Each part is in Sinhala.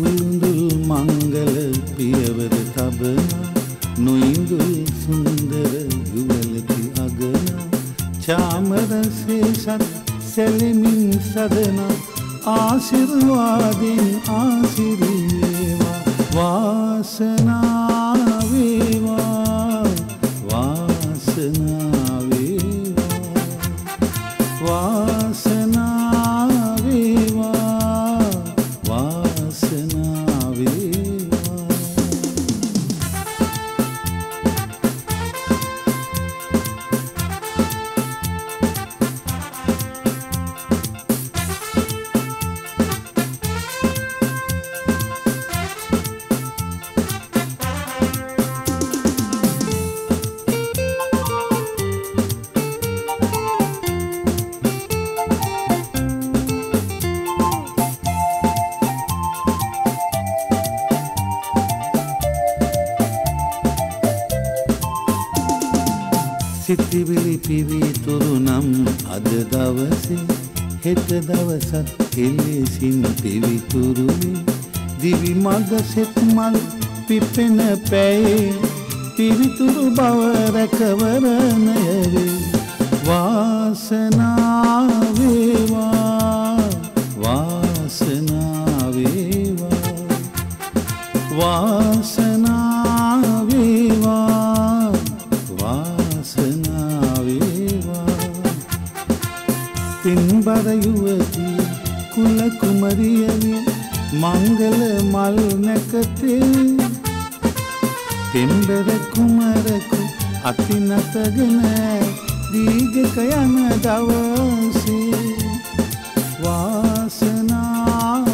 කුළුඳුල් මංගල පියවර තබන නොයිඳුල් සුන්දර යුවලති අගන. චාමර සේසත් සැලෙමින් සදන ආසිරවාදින් ආසිරීවා වාසනාවේවා වාසනාවේවා. වාසනාවේවා දවසේ හෙට දවසත් එලෙසින් පිවිතුරුවේ දිවි මග සෙත් මල් පිපෙන පැයේ පිවිතුරු බව රැකවරණයවේ වාසනාවේවා වාසනාවේවා. වාසනාවේවා. පින්බර යුවතිය කුල කුමරියවිය මංගල මල් නැකතේ. පෙම්බර කුමරකු අති නතගෙන දීගක යන දවසේ වාසනාවේවා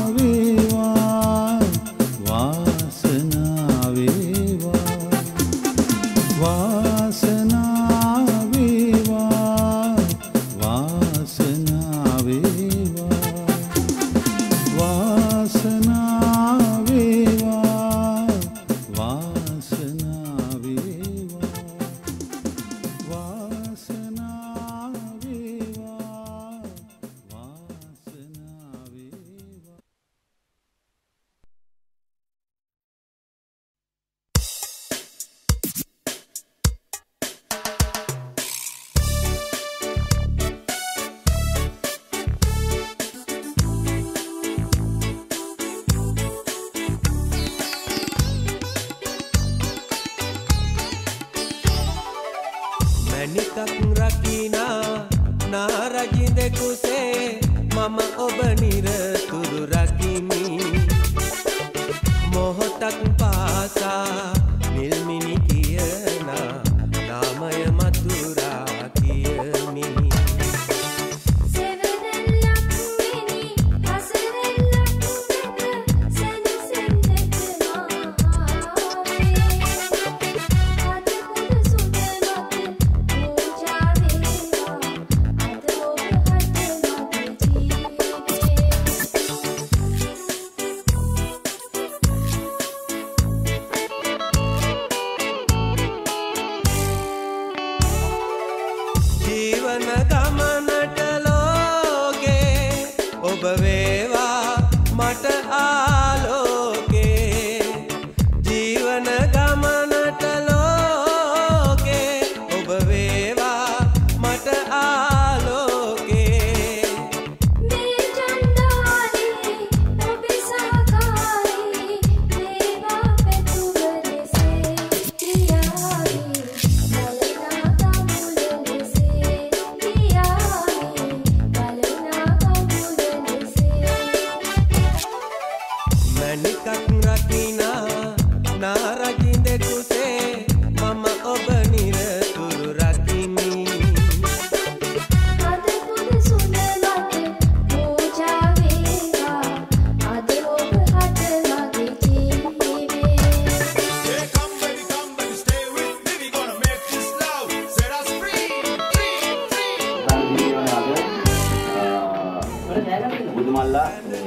මැණිකක් රකිනා නාරකින්දෙකුසේ මම ඔබ නිරතුරු රකිමි. බුදුමල්ලා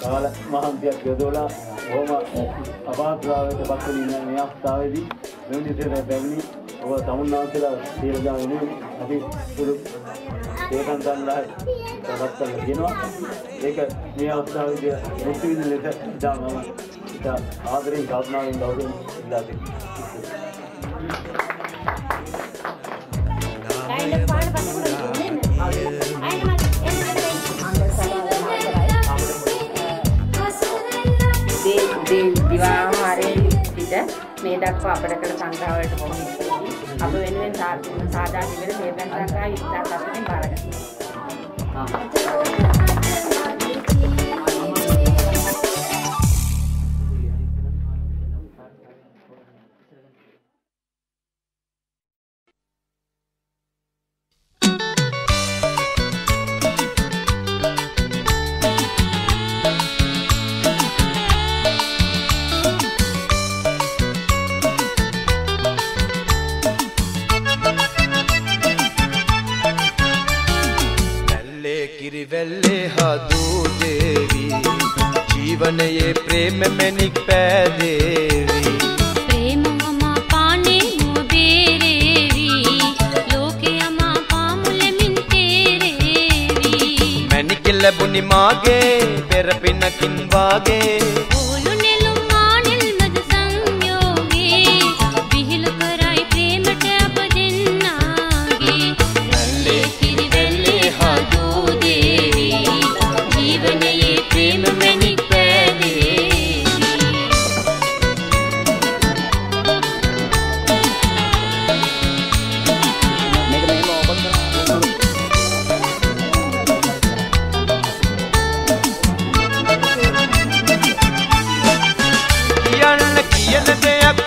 කාල මහන්තියක් යොදවලා බොහොම අපාත්‍රාවයට පත්වන ඉන්න මේ අවස්ථාවේදී මෙවැනි විදිහට පැමිණි ඔබ තමුන්නාන්සලා සියලුදා වෙනුවෙන් අපි පුරු ඒකන් දන්ලා ප්‍රකාශ කරලා කියනවා ඒක මේ අවස්ථාවේදී මුක්ති විඳින ලෙස ඉතා මම ඉතා ආදරෙන් කල්පනාවෙන් ගෞරවයෙන් ඉල්ලා සිටිනවා. දක්වා අපට කළ සංග්‍රහවලට බොහොම ස්තුතියි. අප වෙනුවෙන් සාධන සාදා තිබෙන තේරෙන සංග්‍රහය ඉස්තාත් අපිට බාරගන්නවා. කිරිවැල්ලේ හදූ දේවී ජීවනයේ ප්‍රේම මැණික් පෑදේවී ප්‍රේමවමා පානේ මුව බේරේවි ලෝකයමා පාමුලෙමින් තේරේවි මැණික ලැබුණි මාගේ පෙර පිනකින් වාගේ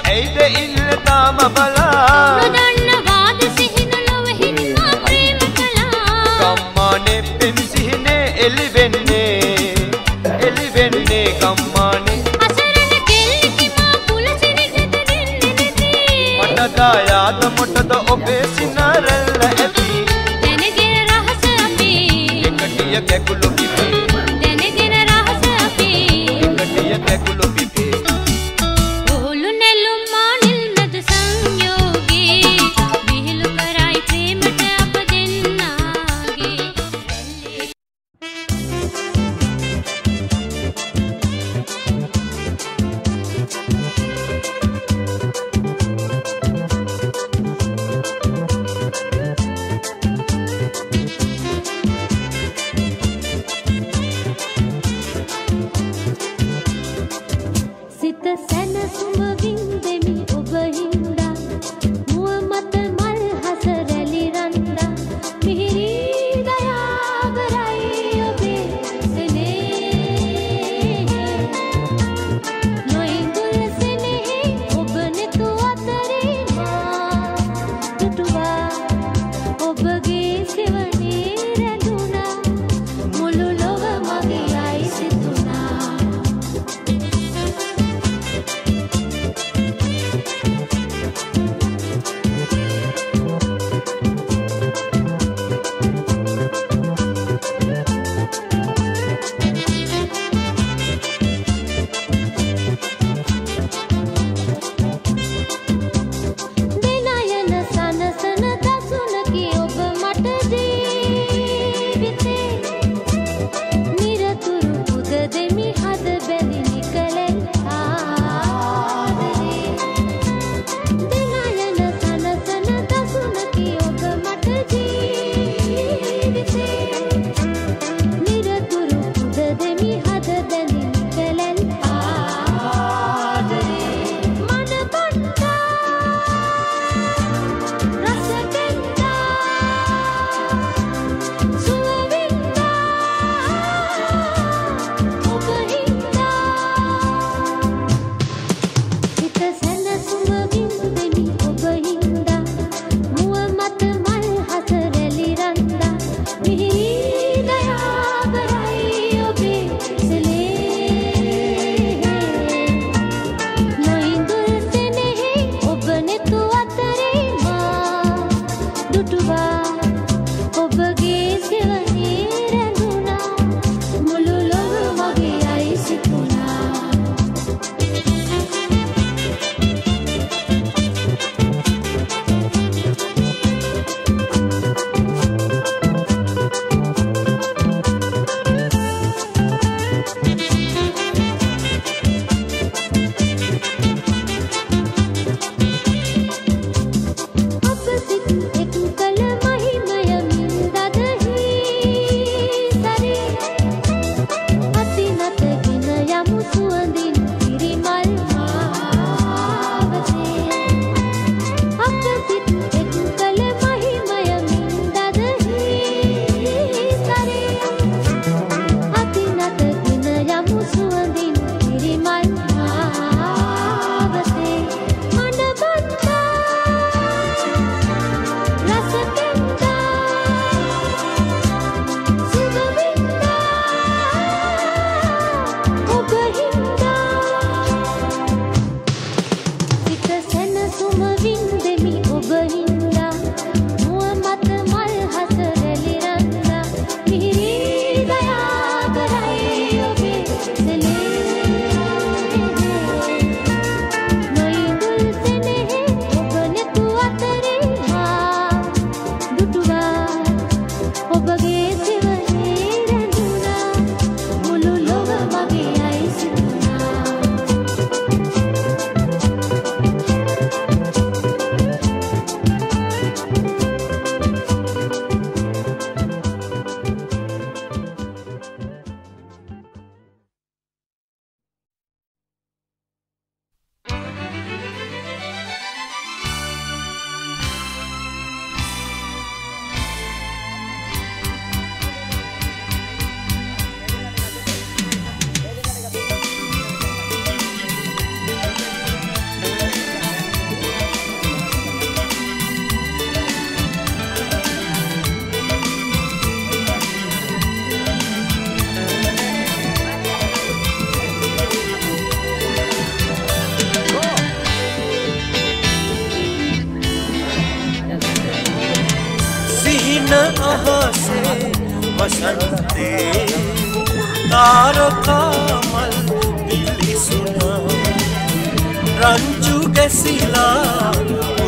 Ey de illi dama වසන්තේ තාරකාමල් පිලිසුනා රංචු ගැසිලා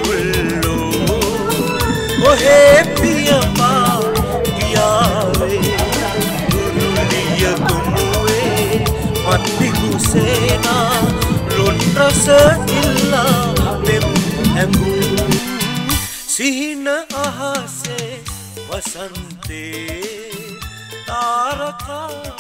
උල්ලෝ ඔහේ පියපා ගියාවේ ගුරුලිය තුමුවේ මත්තිකුසේනා ලොන්රස ඉල්ලා පෙම් හැඟුම් සිහින අහසේ වසන්තේ para cá. Tá